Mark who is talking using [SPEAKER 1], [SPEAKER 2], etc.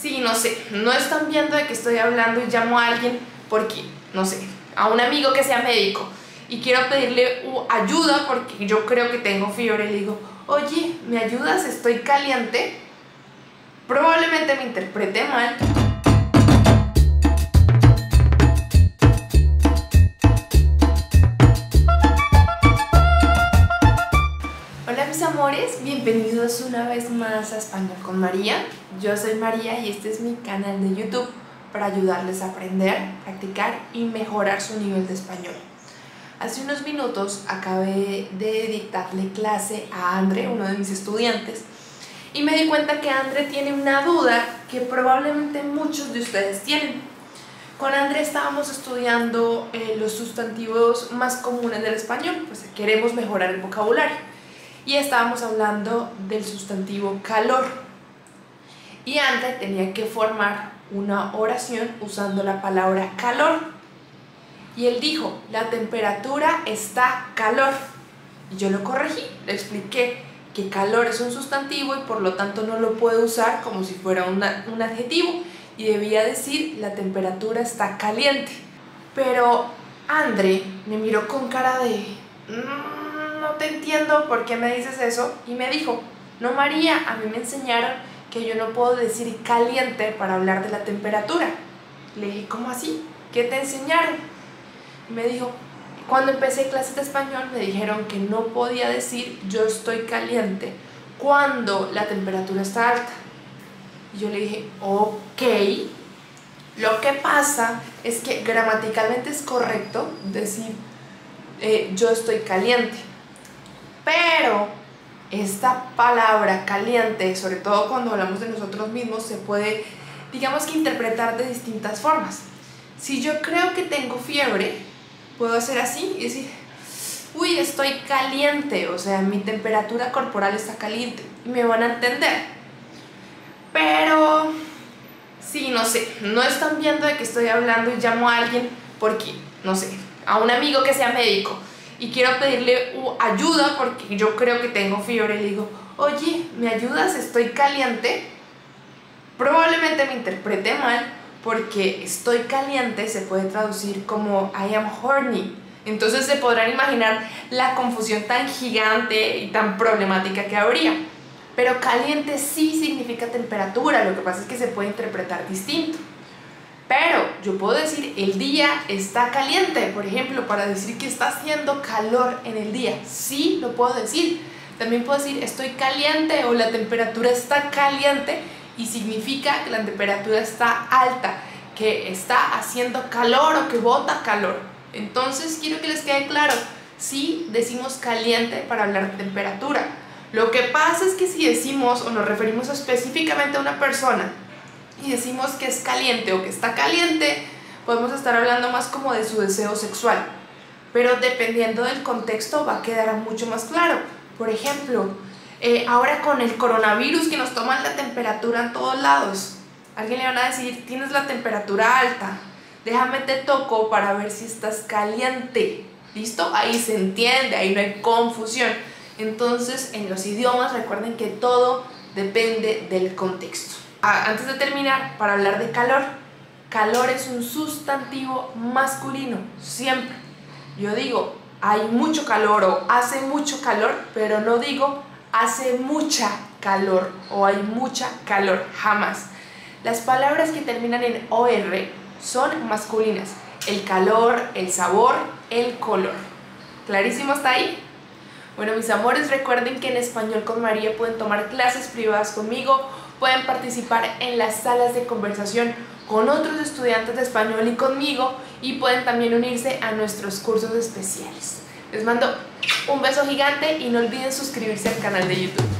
[SPEAKER 1] Sí, no sé, no están viendo de que estoy hablando y llamo a alguien porque, no sé, a un amigo que sea médico y quiero pedirle ayuda porque yo creo que tengo fiebre y digo, oye, ¿me ayudas? Estoy caliente. Probablemente me interprete mal. Hola mis amores, bienvenidos una vez más a Español con María. Yo soy María y este es mi canal de YouTube para ayudarles a aprender, practicar y mejorar su nivel de español. Hace unos minutos acabé de dictarle clase a Andre, uno de mis estudiantes, y me di cuenta que Andre tiene una duda que probablemente muchos de ustedes tienen. Con Andre estábamos estudiando eh, los sustantivos más comunes del español, pues queremos mejorar el vocabulario. Y estábamos hablando del sustantivo calor. Y Andre tenía que formar una oración usando la palabra calor. Y él dijo, la temperatura está calor. Y yo lo corregí, le expliqué que calor es un sustantivo y por lo tanto no lo puedo usar como si fuera un adjetivo y debía decir la temperatura está caliente. Pero André me miró con cara de mm, no te entiendo por qué me dices eso y me dijo, no María, a mí me enseñaron que yo no puedo decir caliente para hablar de la temperatura. Le dije, ¿cómo así? ¿Qué te enseñaron? Y me dijo, cuando empecé clases de español me dijeron que no podía decir yo estoy caliente cuando la temperatura está alta. Y yo le dije, ok, lo que pasa es que gramaticalmente es correcto decir eh, yo estoy caliente, pero esta palabra caliente, sobre todo cuando hablamos de nosotros mismos, se puede, digamos que interpretar de distintas formas. Si yo creo que tengo fiebre, puedo hacer así y decir, uy, estoy caliente, o sea, mi temperatura corporal está caliente, y me van a entender. Pero, sí, no sé, no están viendo de que estoy hablando y llamo a alguien porque, no sé, a un amigo que sea médico y quiero pedirle ayuda porque yo creo que tengo fiebre y le digo, oye, ¿me ayudas? Estoy caliente. Probablemente me interprete mal porque estoy caliente se puede traducir como I am horny. Entonces se podrán imaginar la confusión tan gigante y tan problemática que habría. Pero caliente sí significa temperatura, lo que pasa es que se puede interpretar distinto. Pero yo puedo decir el día está caliente, por ejemplo, para decir que está haciendo calor en el día. Sí, lo puedo decir. También puedo decir estoy caliente o la temperatura está caliente y significa que la temperatura está alta, que está haciendo calor o que bota calor. Entonces quiero que les quede claro, sí decimos caliente para hablar de temperatura. Lo que pasa es que si decimos o nos referimos específicamente a una persona y decimos que es caliente o que está caliente, podemos estar hablando más como de su deseo sexual. Pero dependiendo del contexto va a quedar mucho más claro. Por ejemplo, eh, ahora con el coronavirus que nos toman la temperatura en todos lados, alguien le van a decir, tienes la temperatura alta, déjame te toco para ver si estás caliente. ¿Listo? Ahí se entiende, ahí no hay confusión. Entonces, en los idiomas recuerden que todo depende del contexto. Ah, antes de terminar, para hablar de calor, calor es un sustantivo masculino, siempre. Yo digo, hay mucho calor o hace mucho calor, pero no digo hace mucha calor o hay mucha calor, jamás. Las palabras que terminan en OR son masculinas. El calor, el sabor, el color. ¿Clarísimo hasta ahí? Bueno, mis amores, recuerden que en Español con María pueden tomar clases privadas conmigo pueden participar en las salas de conversación con otros estudiantes de español y conmigo y pueden también unirse a nuestros cursos especiales. Les mando un beso gigante y no olviden suscribirse al canal de YouTube.